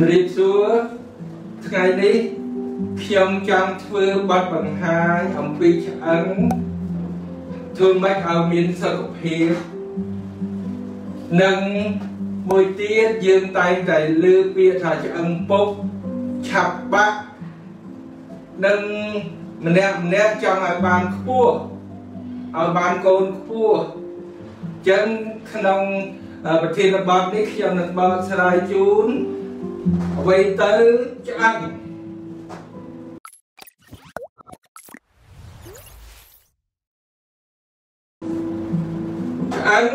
ជំរាបសួរថ្ងៃនេះខ្ញុំចង់ធ្វើបទបង្ហាញអំពីឆ្អឹងធ្វើម៉េចឲ្យមានសុខភាពនិងមួយទៀតយើងតែងតែលើពាក្យថាឆ្អឹងពុកឆាប់បាក់និងម្នាក់ម្នាក់ចង់ឲ្យបានខ្ពស់ឲ្យបានកូនខ្ពស់ចឹងក្នុងប្រធានបទនេះខ្ញុំនឹងបើកស្រាយជូន អ្វីទៅឆ្អឹងឆ្អឹង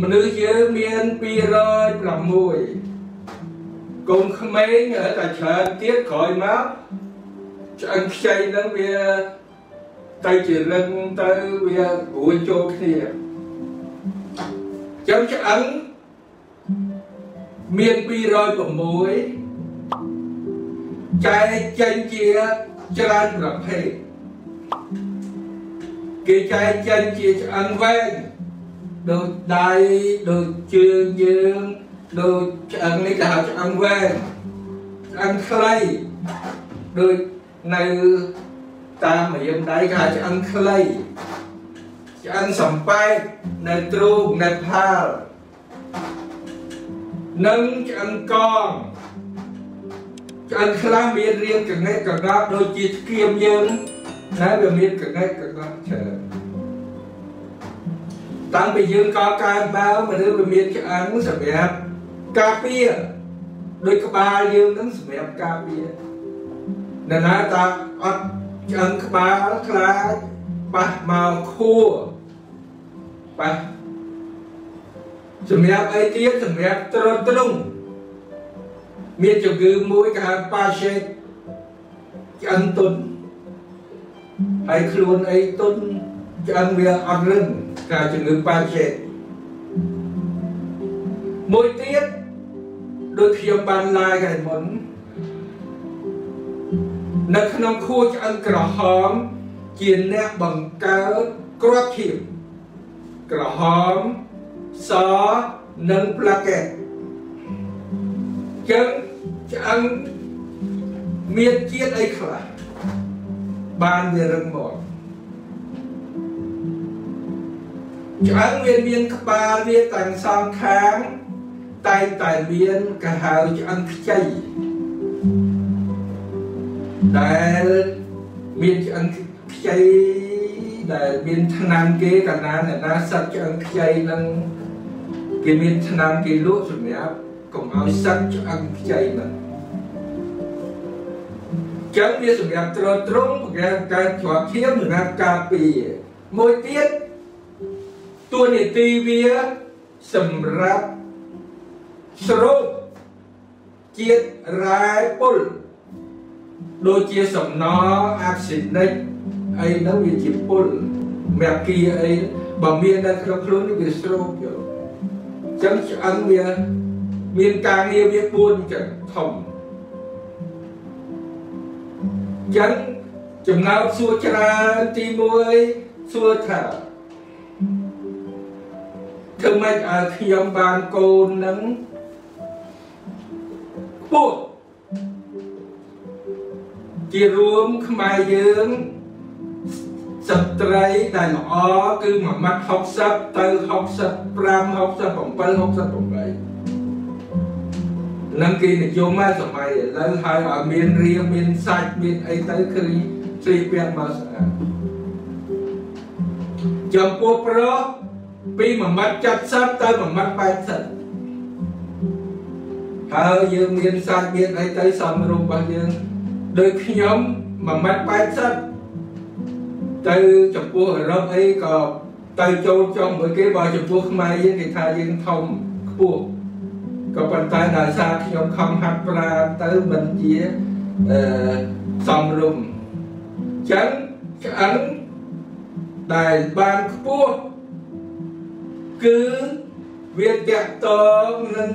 មនុស្សយើងមាន206កូនក្មេងតែច្រើនទៀតក្រោយមកឆ្អឹងខ្ចីហ្នឹងវាទៅជារឹងទៅវារួចចូលគ្នាចឹងឆ្អឹង មាន206ចែកចេញជាច្រើនប្រភេទគេចែកចេញជាឆ្អឹងវែងដូចដៃដូចជើងយើងដូចឆ្អឹងនេះគេហៅឆ្អឹងវែងឆ្អឹងខ្លីដូចនៅតាមម្រាមដៃគេហៅឆ្អឹងខ្លីឆ្អឹងសំប៉ែតនៅទ្រូងនៅផាល់ និងឆ្អឹងកងឆ្អឹងខ្លះមានរាងកងែកកងប់ដូចជាស្គៀមយើងតែវាមានកងែកកងប់ច្រើនតាំងពីយើងកកើតមកមនុស្សវាមានឆ្អឹងសម្រាប់ការពារដោយក្បាលយើងនឹងសម្រាប់ការពារនៅណាតាអត់ឆ្អឹងក្បាលខ្លាចប៉ះមកខួរប៉ះ សម្រាប់អីទៀតសម្រាប់ត្រត្រង់មានជំងឺមួយគេហៅប៉ាឆេតឆ្អឹងទុនហើយខ្លួនអីទុនឆ្អឹងវាអត់រឹងការជំងឺប៉ាឆេតមួយទៀតដូចខ្ញុំបានឡាយខាងមុននៅក្នុងខួរឆ្អឹងក្រហមជាអ្នកបង្កើតគ្រាប់ឈាមក្រហម សនិងផ្លាកេតចឹងឆ្អឹងមានជាតិអីខ្លះបានវារឹងមកឆ្អឹងវាមានក្បាលវាទាំងសងខាងតែងតែមានកាហៅឆ្អឹងខ្ចីដែលមានឆ្អឹងខ្ចីដែលមានឆ្នាំគេកាលណាអ្នកណាសឹកឆ្អឹងខ្ចីនឹង គេមានឆ្នាំគេលក់សម្រាប់កុំឲ្យសឹកឆ្អឹងខ្ចីហ្នឹងចឹងវាសម្រាប់ត្រត្រង់បង្កើនការជាប់ឈាមសម្រាប់ការពារមួយទៀតតួនាទីវាសម្រាប់ស្រូបជាតិរ៉ែពុលដូចជាសំណអាស៊ីនិកអីហ្នឹងវាជាពុលមាគីអីបើមាននៅក្នុងខ្លួនវាស្រូបយកអញ្ចឹងឆ្អឹងវាមានការងារវា4ចឹងធំអញ្ចឹងចំណោទសួរច្រើនទី1សួរថាធ្វើម៉េចឲ្យខ្ញុំបានកូននឹងពោះជារួមខ្មែរយើង ស្ត្រីដែលល្អគឺមួយម៉ាត់60ទៅ65 67 68នឹងគេនិយមមកសម័យឥឡូវហើយឲ្យមានរាងមានសាច់មានអីទៅគឺស្លៀកពាក់មកស្អាតចំពោះប្រុសពី1ម៉ាត់70ទៅ1ម៉ាត់80ហើយយើងមានសាច់មានអីទៅសំរុំរបស់យើងដូចខ្ញុំ1ម៉ាត់80 ទៅចំពោះអឺរ៉ុបអីក៏ទៅចូលចុះមួយគេបើចំពោះខ្មែរយើងគេថាយើងធំខ្ពស់ក៏ប៉ុន្តែដោយសារខ្ញុំខំហាត់ប្រាណទៅមិនជាអឺសំរុំចឹងឆ្អឹងដែលបានខ្ពស់គឺវាតាក់តងនឹង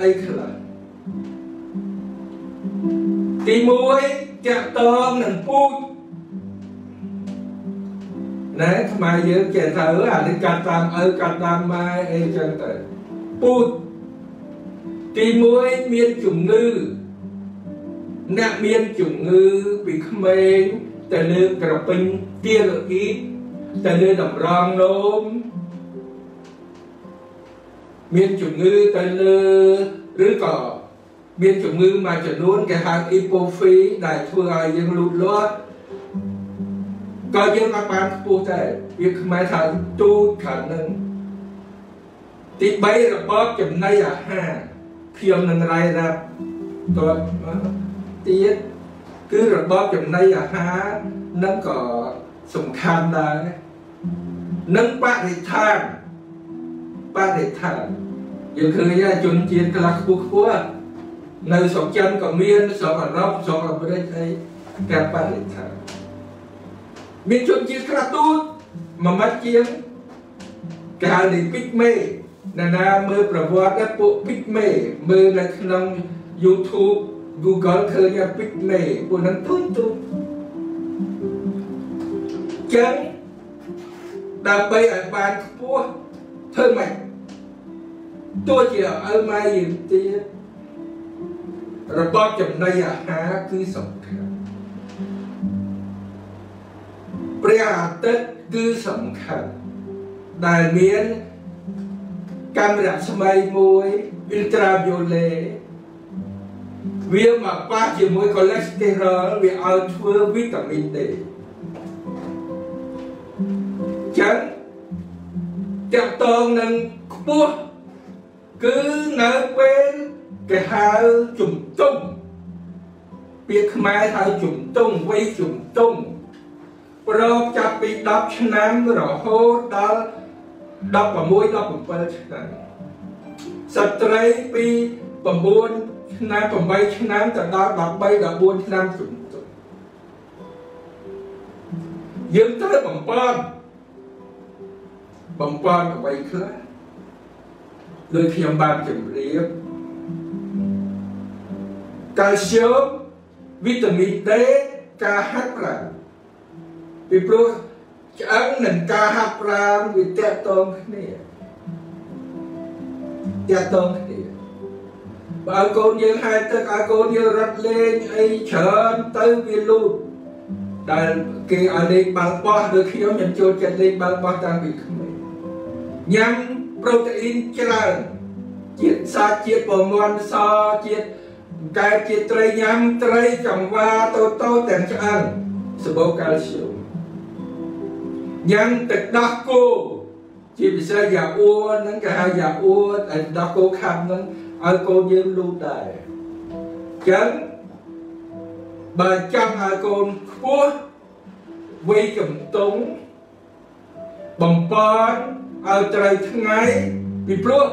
អីខ្លះទី1តាក់តងនឹងពូជ ណែខ្មែរយើងចេះថាអានេះកាត់តាមឪកាត់តាមម៉ែអីចឹងទៅពូជទី1មានជំងឺអ្នកមានជំងឺពីក្មេងទៅលើក្រពេញទាលអ៊ីតទៅលើតម្រងនោមមានជំងឺទៅលើឬក៏មានជំងឺមួយចំនួនគេហៅ hypophy ដែលធ្វើឲ្យយើងលូតលាស់ ក៏យើងអាចបានខ្ពស់ដែរវាខ្មែរថាទូចខាងនឹងទី3របបចំណីអាហារខ្ញុំនឹងរាយរាប់តតទៀតគឺរបបចំណីអាហារនឹងក៏សំខាន់ដែរនឹងបរិស្ថានបរិស្ថានយើងឃើញជនជាតិខ្លះខ្ពស់ខ្ពស់នៅស្រុកចិនក៏មានស្រុកអឺរ៉ុបស្រុកអាមេរិកអីការបរិស្ថាន មានជនជាតិខ្លះទូចមួយម៉ាត់ជាងគេហៅនេះពីកមេណានាមើលប្រវត្តិពួកពីកមេមើលនៅក្នុង YouTube Google ឃើញពីកមេពួកนั้นទូចទូចចឹងដើម្បីឲ្យបានខ្ពស់ធ្វើម៉េចទោះជាឲ្យម៉ែយើងទៀតរបបចំណីអាហារគឺសំខាន់ ព្រះអាទិត្យគឺសំខាន់ដែលមានកាមេរ៉ាស្មៃមួយ ultraviolet វាមកប៉ះជាមួយ cholesterol វាឲ្យធ្វើវីតាមីន D ចឹងតាក់តងនឹងខ្ពស់គឺនៅពេលគេហៅជំទង់ពាក្យខ្មែរហៅជំទង់វ័យជំទង់ ប្រកចាប់ពី10ឆ្នាំរហូតដល់16 17ឆ្នាំស្ត្រីពី9ឆ្នាំ8ឆ្នាំទៅដល់13 14ឆ្នាំជំទង់យើងត្រូវបំពន់បំពន់អ្វីខ្លះដោយខ្ញុំបានជម្រាបកាល់ស្យូមវីតាមីន D ការហាត់ប្រាណ ពីព្រោះឆ្អឹងនិងការហាត់ប្រាណវាតកតងគ្នាតកតងគ្នាបើឲ្យកូនយើងហែកទឹកឲ្យកូនយើងរត់លេងអីច្រើនទៅវាលូតដែលគេឲ្យលេងបាល់បោះដូចខ្ញុំខ្ញុំចូលចិត្តលេងបាល់បោះតាំងពីក្មេងញ៉ាំប្រូតេអ៊ីនច្រើនជាតិសាច់ជាតិប្រមាន់សជាតិកើតជាត្រីញ៉ាំត្រីចង្វាតូចតូចទាំងឆ្អឹងសបូរកាល់ស្យូម ញ៉ាំទឹកដោះគោជាពិសេសយ៉ាអ៊ូហ្នឹងគេហៅយ៉ាអ៊ូហើយដោះគោខាំហ្នឹងឲ្យកូនយើងលូតដែរចឹងបើចង់ឲ្យកូនខ្ពស់វ័យជំទង់បំពន់ឲ្យត្រូវថ្ងៃពីព្រោះ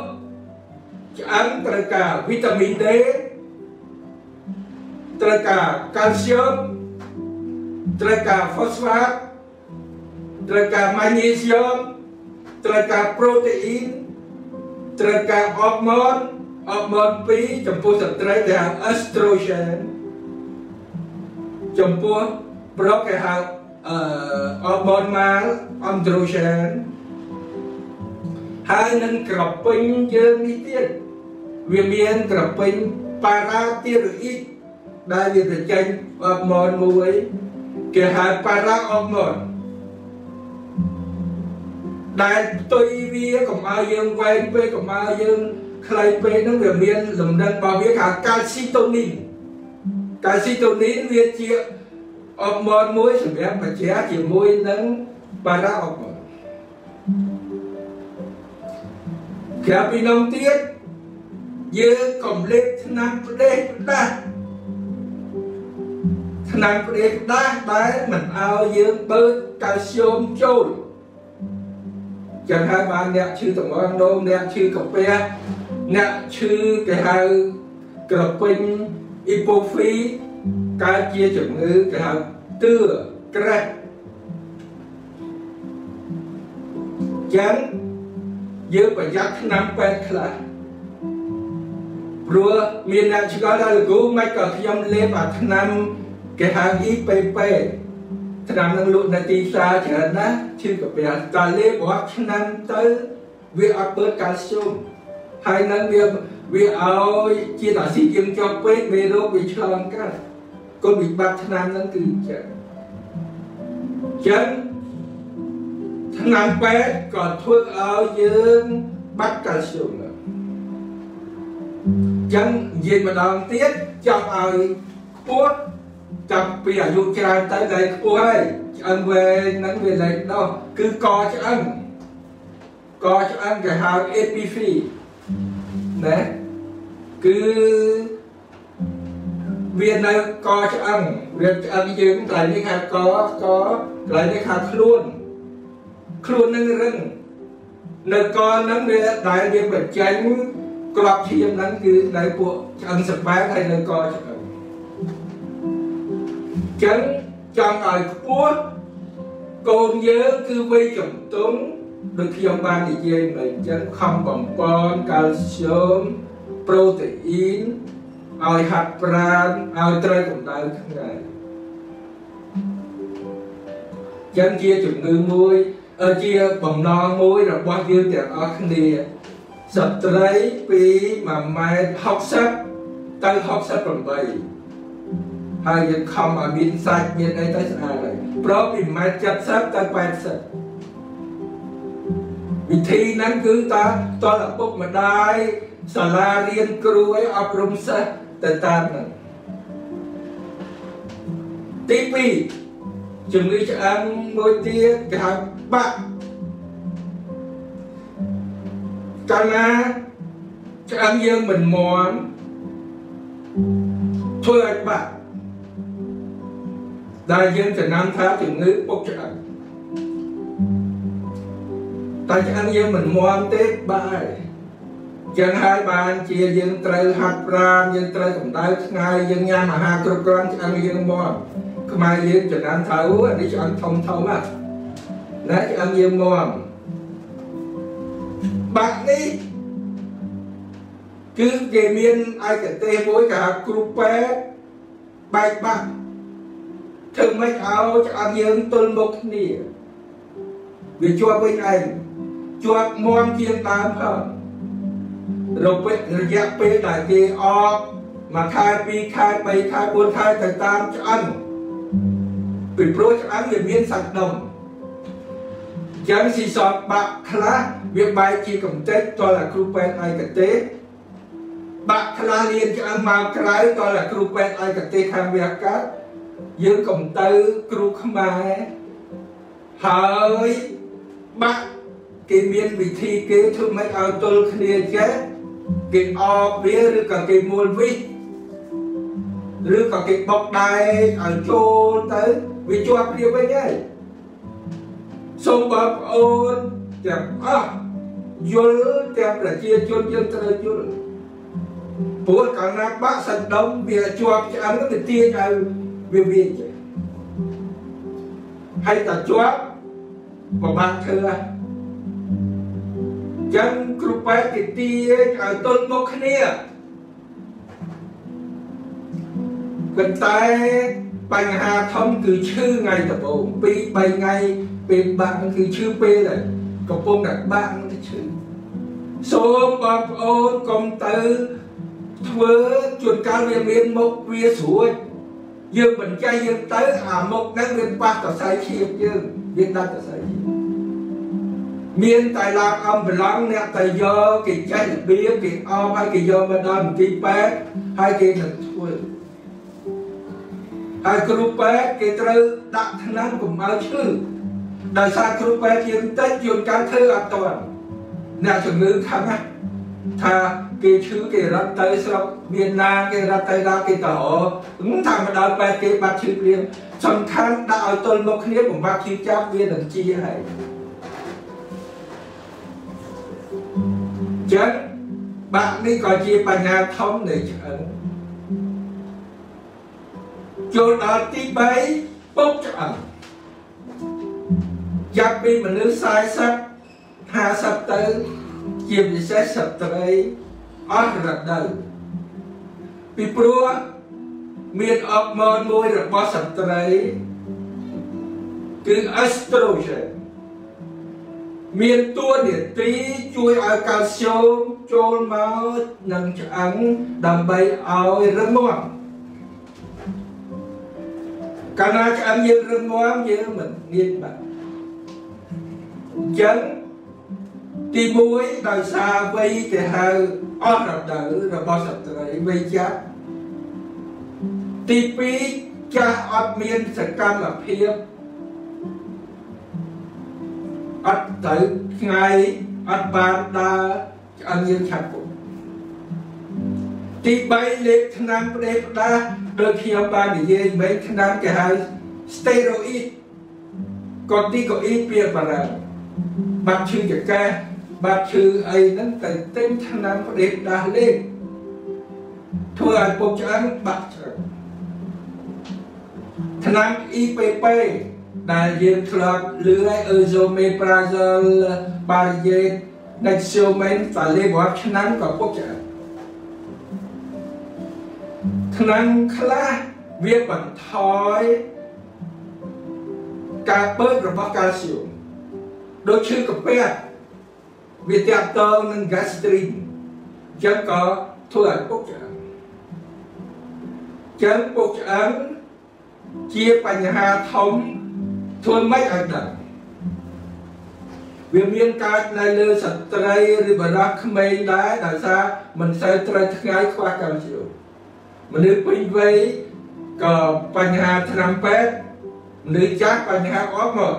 ឆ្អឹងត្រូវការវីតាមីន D ត្រូវការកាល់ស្យូមត្រូវការហ្វូស្វាត ត្រូវការម៉ាញ៉េស្យូមត្រូវការប្រូតេអ៊ីនត្រូវការអបម៉ូនអបម៉ូន2ចំពោះស្ត្រីគេហៅអេស្ត្រូហ្សែនចំពោះប្រុសគេហៅអឺអបម៉ូនម៉ាល់អង់ត្រូហ្សែនហើយនឹងក្រពេញយើងនេះទៀតវាមានក្រពេញប៉ារ៉ាទីរ៉ូអ៊ីតដែលវាទៅចេញអបមនមួយគេហៅប៉ារ៉ាអបមន ដែលផ្ទុយវាកុំឲ្យយើងវែងពេកកុំឲ្យយើងខ្លីពេកហ្នឹងវាមានលំនឹងរបស់វាគេហៅកាល់ស៊ីតូនីនកាល់ស៊ីតូនីនវាជាអបមនមួយសម្រាប់បញ្ជាជាមួយនឹងប៉ារ៉ាអបមនក្រៅពីនោះទៀតយើងកំលេចឆ្នាំផ្ដេសផ្ដាស់ឆ្នាំផ្ដេសផ្ដាស់ដែលមិនឲ្យយើងបើកកាល់ស្យូមចូល ចឹងហើយបានអ្នកឈឺតំងនោមអ្នកឈឺកាពះអ្នកឈឺគេហៅក្រពេញអ៊ីប៉ូហ្វីកើតជាជំងឺគេហៅទឿក្រេះចឹងយើងប្រយ័ត្នឆ្នាំពេទ្យខ្លះព្រោះមានអ្នកឆ្កល់ថាលោកគ្រូមិនក៏ខ្ញុំលេបអាថ្នាំគេហៅ IPP ថ្នាំនឹងលក់នៅទីផ្សារច្រើនណាស់ឈឺកាពះតើលេបរាល់ឆ្នាំទៅវាអត់បឺតកាល់ស្យូមហើយនឹងវាវាឲ្យជាតិអាស៊ីយើងចុះពេកមេរោគវាឆ្លងកាត់គុណវិបត្តិឆ្នាំហ្នឹងគឺអញ្ចឹងចឹងឆ្នាំពេទ្យក៏ធ្វើឲ្យយើងបាត់កាល់ស្យូមចឹងនិយាយម្ដងទៀតចង់ឲ្យខ្ពស់ ចាប់ពីអាយុច្រើនទៅដែលខ្ពស់ហើយឆ្អឹងវែងហ្នឹងវាលែងដោះគឺកឆ្អឹងកឆ្អឹងគេហៅ epiphy ណាគឺវានៅកឆ្អឹងវាឆ្អឹងយើងកន្លែងនេះហៅកកកន្លែងនេះហៅខ្លួនខ្លួននឹងរឹងនៅកហ្នឹងវាដែលវាបញ្ចេញក្របឈាមហ្នឹងគឺនៅពួកឆ្អឹងសបែកហើយនៅកឆ្អឹង ចឹងចង់ឲ្យខ្ពស់កូនយើងគឺវ័យជំទង់ដូចខ្ញុំបាននិយាយមិញអញ្ចឹងខំបំពន់កាល់ស្យូមប្រូតេអ៊ីនឲ្យហាត់ប្រាណឲ្យត្រូវកម្ដៅថ្ងៃចឹងជាជំងឺមួយជាបំណងមួយរបស់យើងទាំងអស់គ្នាស្ត្រីពី1ម៉ែត្រ60ទៅ68 ហើយយើងខំឲ្យមានសាច់មានអីទៅស្អាតហើយប្រពី1ម៉ែត្រ70ទៅ80វិធីហ្នឹងគឺតាតលឪពុកម្ដាយសាលារៀនគ្រូឲ្យអប់រំសិស្សទៅតាមហ្នឹងទី2ជំងឺឆ្អឹងមួយទៀតគេហៅបាក់កាលណាឆ្អឹងយើងមិនមន់ធ្វើឲ្យបាក់ ដែលយើងចំណាំថាជំងឺពុកឆ្អឹងតែឆ្អឹងយើងមិនមន់ទេបាទចឹងហើយបានជាយើងត្រូវហាត់ប្រាណយើងត្រូវកម្ដៅថ្ងៃយើងញ៉ាំអាហារគ្រប់គ្រាន់ឆ្អឹងយើងមន់ខ្មែរយើងចំណាំថាអូអានេះឆ្អឹងធំធំណាណាឆ្អឹងយើងមន់បាក់នេះគឺគេមានឯកទេសមួយគេហៅគ្រូពេទ្យបែកបាក់ ធ្វើម៉េចឲ្យឆ្អឹងយើងទល់មុខគ្នាវាជាប់វិញឯងជាប់មមជាងដើមផងរពេលរយៈពេលដែលគេអបមួយខែពីរខែបីខែបួនខែទៅតាមឆ្អឹងពីព្រោះឆ្អឹងវាមានសាច់ដុំចឹងស៊ីសតបាក់ខ្លះវាបែកជាកំទេចតលគ្រូពេទ្យឯកទេសបាក់ខ្លះរៀនឆ្អឹងមកក្រៅតលគ្រូពេទ្យឯកទេសខាងវាកាត់ យើងកុំទៅគ្រូខ្មែរហើយបាក់គេមានវិធីគេធ្វើមិនឲ្យទល់គ្នាចេះគេអបវាឬក៏គេមូលវិសឬក៏គេបុកដែកឲ្យចូលទៅវាជាប់គ្នាវិញហើយសូមបងប្អូនទាំងអស់យល់ទាំងប្រជាជនយើងត្រូវយល់ព្រោះកាលណាបាក់សាច់ដុំវាជាប់ឆ្អឹងទៅទាញឲ្យ វាវាចេះហើយតែជាប់ពិបាកធ្វើចឹងគ្រូពេទ្យគេទាញឲ្យទល់មុខគ្នាប៉ុន្តែបញ្ហាធំគឺឈឺថ្ងៃដំបូង2 3ថ្ងៃពេលបាក់គឺឈឺពេលដែរកំពុងតែបាក់ទៅឈឺសូមបងប្អូនកុំទៅធ្វើជួនកាលវាមានមុខវាស្រួច យើងបញ្ចេញយើងទៅអាមុខហ្នឹងវាប៉ះកសែឈាមយើងវាដាច់កសែឈាមមានតែឡើងអំប្រឡងអ្នកទៅយកគេចេះរបៀបគេអមហើយគេយកមកដល់មន្ទីរពេទ្យហើយគេនឹងធ្វើហើយគ្រូពេទ្យគេត្រូវដាក់ថ្នាំកុំឲ្យឈឺដោយសារគ្រូពេទ្យយើងតិចជួនកាលធ្វើអត់ទាន់អ្នកជំងឺខឹងណាថា គេឈឺគេរត់ទៅស្រុកមានណាគេរត់ទៅដល់គេទៅរថាមកដល់ពេទ្យគេបាត់ឈឺព្រៀងសំខាន់ដាក់ឲ្យទល់មុខគ្នាបំផាត់ឈឺចាប់វានឹងជាហើយចឹងបាក់នេះក៏ជាបញ្ហាធំនៃឆ្អឹងចូលដល់ទី3ពុកឆ្អឹងចាប់ពីមនុស្ស40 50ទៅជាពិសេសស្ត្រី អស់រដូវពីព្រោះមានអបម៉ូនមួយរបស់ស្ត្រីគឺ estrogen មានតួនាទីជួយឲ្យកាល់ស្យូមចូលមកនឹងឆ្អឹងដើម្បីឲ្យរឹងមាំកាលណាឆ្អឹងយើងរឹងមាំយើងមិនងាយបាត់អញ្ចឹង ទី1ដោយសារវ័យគេហៅអស់រដូវរបស់ស្ត្រីវ័យចាស់ទី2ចាស់អត់មានសកម្មភាពអត់ទៅថ្ងៃអត់បានដើរឆ្អឹងយើងឆាប់ពុកទី3លេខឆ្នាំផ្ដេផ្ដាស់ដោយខ្ញុំបាននិយាយមិញឆ្នាំគេហៅ steroid កូទីកូអ៊ីពីបារ៉ាបាត់ឈឺចង្កេះ បាត់ឈឺអីហ្នឹងទៅទិញឆ្នាំផ្ដេផ្ដាស់លេខធ្វើឲ្យពុកឆ្អឹងបាក់ឆ្អឹងឆ្នាំ IPP ដែលយើងធ្លាប់លឺហើយ Esomeprazole Barbiturate Nexiomen តែលេបរាប់ឆ្នាំក៏ពុកឆ្អឹងឆ្នាំខ្លះវាបន្ថយការបើករបស់កាល់ស្យូមដូចឈឺកាពះ វាតាក់ទងនឹង gastrin ចឹងក៏ធ្វើឲ្យពុកឆ្អឹងចឹងពុកឆ្អឹងជាបញ្ហាធំធ្វើម៉េចឲ្យដឹងវាមានកើតនៅលើស្ត្រីឬបរិះក្មេងដែរដោយសារមិនសូវត្រូវថ្ងៃខ្វះកាល់ស្យូមមនុស្សពេញវ័យក៏បញ្ហាឆ្នាំពេទ្យមនុស្សចាស់បញ្ហាអស់មក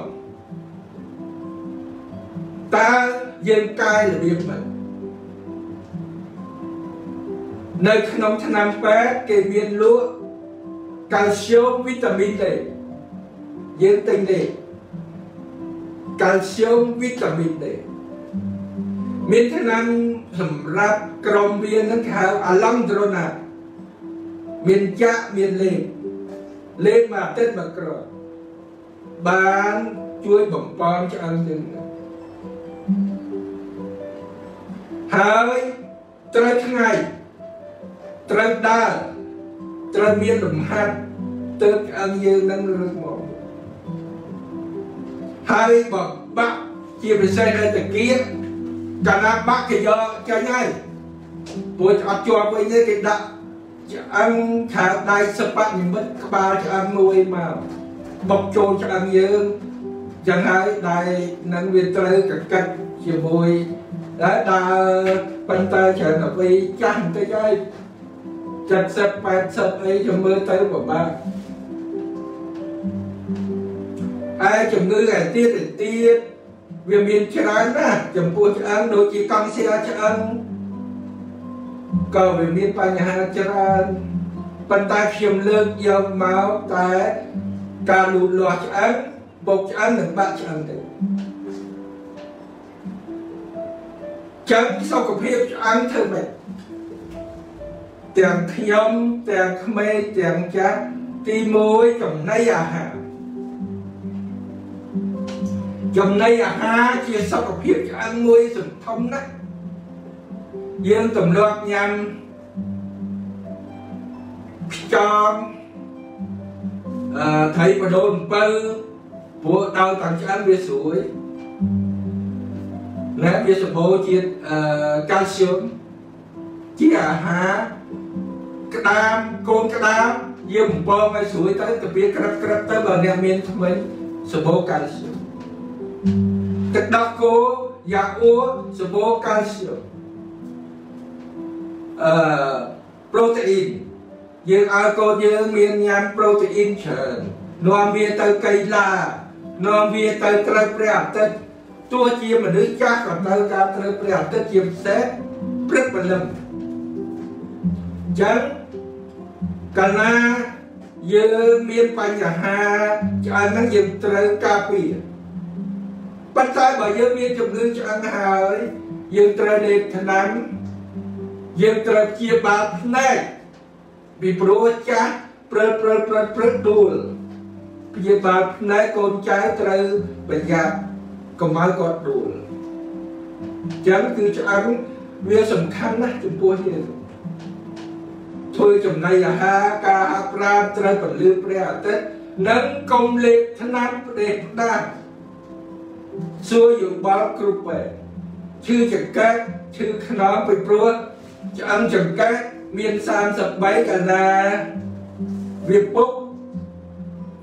តើ យើងកែរបៀបមិននៅក្នុងឆ្នាំពេទ្យគេមានលក់កាល់ស្យូមវីតាមីន D យើងទិញទេកាល់ស្យូមវីតាមីន D មានឆ្នាំសម្រាប់ក្រុមវានឹងគេហៅអាឡង់ដ្រូណាមានចាក់មានលេខលេខមួយអាទិត្យមួយក្របានជួយបំពងឆ្អឹងយើង ហើយត្រូវថ្ងៃត្រូវដើរត្រូវមានលំហាត់ទើបឆ្អឹងយើងនឹងរឹងមកហើយបើបាក់ជាពិសេសនៅតាគៀកាលណាបាក់គេយកចាញ់ហើយព្រោះអត់ជាប់វិញទេគេដាក់ឆ្អឹងខាងដៃសបនិមិត្តក្បាលឆ្អឹងមួយមកបុកចូលឆ្អឹងយើងចឹងហើយដៃនឹងវាត្រូវកកិតជាមួយ ដែលដើរប៉ុន្តែច្រើនទៅវិញចាស់បន្តិចហើយ70 80អីចាំមើលទៅពិបាកហើយជំងឺឯទៀតទៀតវាមានច្រើនណាស់ចំពោះឆ្អឹងដូចជាកង់សៀឆ្អឹងក៏វាមានបញ្ហាច្រើនប៉ុន្តែខ្ញុំលើកយកមកតែការលូតលាស់ឆ្អឹងបុកឆ្អឹងនិងបាក់ឆ្អឹងទៅ ចឹងសុខភាពឆ្អឹងធ្វើម៉េចទាំងខ្ញុំទាំងក្មេងទាំងចាស់ទី1ចំណីអាហារចំណីអាហារជាសុខភាពឆ្អឹងមួយសំធំណាស់យើងទម្លាប់ញ៉ាំខ្ចង់អឺត្រីបដូនអំពៅព្រោះដោយតាំងឆ្អឹងវាស្រួយ ណែវាសម្បូរជាតិអឺកាល់ស្យូមជាអាហារក្តាមកូនក្តាមយើងបំពងឲ្យស្រួយទៅទៅវាក្រិបក្រិបទៅបើអ្នកមានថ្មីសម្បូរកាល់ស្យូមទឹកដោះគោយ៉ាអ៊ូសម្បូរកាល់ស្យូមអឺប្រូតេអ៊ីនយើងឲ្យកូនយើងមានញ៉ាំប្រូតេអ៊ីនច្រើននាំវាទៅកីឡានាំវាទៅត្រូវព្រះអាទិត្យ ទោះជាមនុស្សចាស់ក៏ត្រូវការត្រូវព្រះអាទិត្យជាពិសេសព្រឹកព្រលឹមចឹងកាលណាយើងមានបញ្ហាឆ្អឹងហ្នឹងយើងត្រូវការពារប៉ុន្តែបើយើងមានជំងឺឆ្អឹងហើយយើងត្រូវលេបថ្នាំយើងត្រូវជាបាលភ្នែកពីព្រោះចាស់ព្រើព្រើព្រើព្រើដួលព្យាបាលភ្នែកកូនចៅត្រូវប្រយ័ត្ន កុំឲ្យគាត់ដួលអញ្ចឹងគឺឆ្អឹងវាសំខាន់ណាស់ចំពោះយើងធ្វើចំណីអាហារការហាត់ប្រាណត្រូវពលឺព្រះអាទិត្យនិងកុំលេបថ្នាំផ្ដេសផ្ដាស់សួរយោបល់គ្រប់ពេទ្យឈឺចង្កេះឈឺខ្នងពីព្រោះឆ្អឹងចង្កេះមាន33កាលណាវាពុក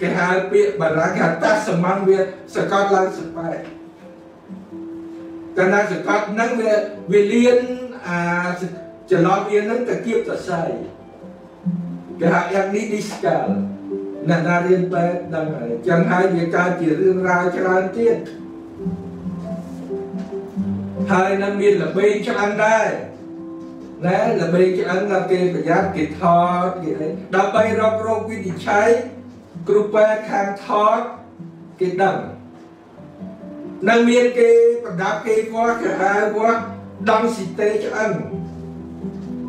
គេហៅពាក្យបារាំងគេតាសមង្វាសកតឡើង18កា លណាសកតហ្នឹងវាវាលៀនអាចន្លោះវាហ្នឹងទៅគៀបសរសៃគេហៅយ៉ាងនេះ discal អ្នកណារៀនពេទ្យដឹងហើយចឹងហើយវាកើតជារឿងរ៉ាវច្រើនទៀតហើយនឹងមានល្បីឆ្អឹងដែរណែល្បីឆ្អឹងដល់គេប្រយ័ត្នគេថតគេអីដើម្បីរករោគវិនិច្ឆ័យគ្រូពេទ្យខាងថតគេដឹង នៅមានគេប្រដាប់គេវាស់គេហៅវាស់ដង់ស៊ីតេឆ្អឹង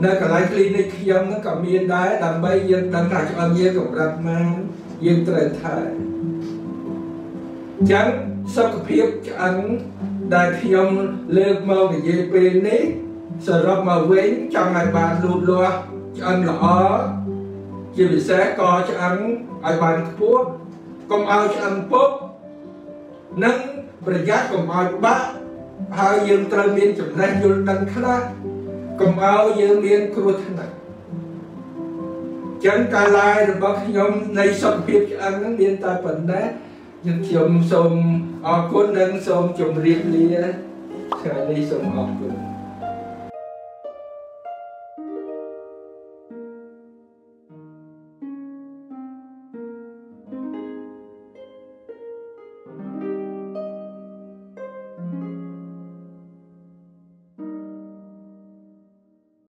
នៅកន្លែង clinic ខ្ញុំហ្នឹងក៏មានដែរដើម្បីយើងដឹងថាឆ្អឹងយើងកម្រិតណាយើងត្រូវថែចឹងសុខភាពឆ្អឹងដែលខ្ញុំលើកមកនិយាយពេលនេះសរុបមកវិញចង់ឲ្យបានលូតលាស់ឆ្អឹងល្អជាពិសេសកឆ្អឹងឲ្យបានខ្ពស់កុំឲ្យឆ្អឹងពុក និងប្រយ័ត្នកុំឲ្យបាក់ហើយយើងត្រូវមានចំណេះយល់ដឹងខ្លះកុំឲ្យយើងមានគ្រោះថ្នាក់ចឹងការឡាយរបស់ខ្ញុំនៃសុខភាពឆ្អឹងហ្នឹងមានតែប៉ុណ្ណេះយើងខ្ញុំសូមអរគុណនិងសូមជម្រាបលាថ្ងៃនេះសូមអរគុណ